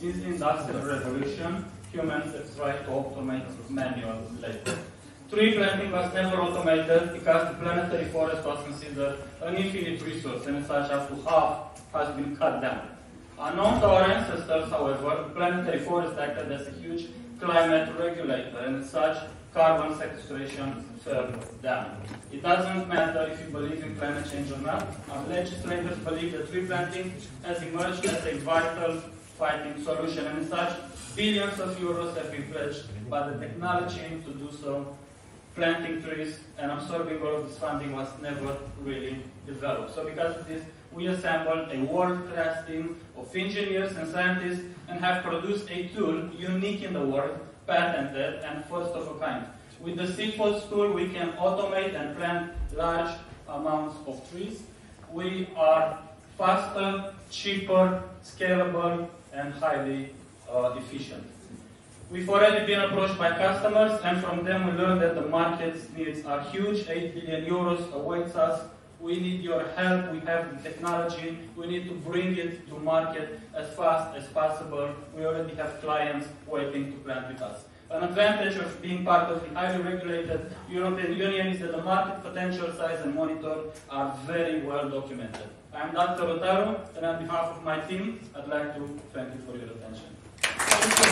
Since the Industrial Revolution, humans have tried to automate manual labor. Tree planting was never automated because the planetary forest was considered an infinite resource and such up to half has been cut down. Unknown to our ancestors, however, the planetary forest acted as a huge climate regulator and as such carbon sequestration fell down. It doesn't matter if you believe in climate change or not. Our legislators believe that tree planting has emerged as a vital fighting solution and such billions of euros have been pledged by the technology to do so planting trees and absorbing all of this funding was never really developed. So because of this, we assembled a world-class team of engineers and scientists and have produced a tool unique in the world, patented and first of a kind. With the Seedfall tool, we can automate and plant large amounts of trees. We are faster, cheaper, scalable, and highly uh, efficient. We've already been approached by customers, and from them we learned that the market's needs are huge. 8 billion euros awaits us. We need your help. We have the technology. We need to bring it to market as fast as possible. We already have clients waiting to plant with us. An advantage of being part of the highly regulated European Union is that the market potential size and monitor are very well documented. I'm Dr. Rotaru, and on behalf of my team, I'd like to thank you for your attention.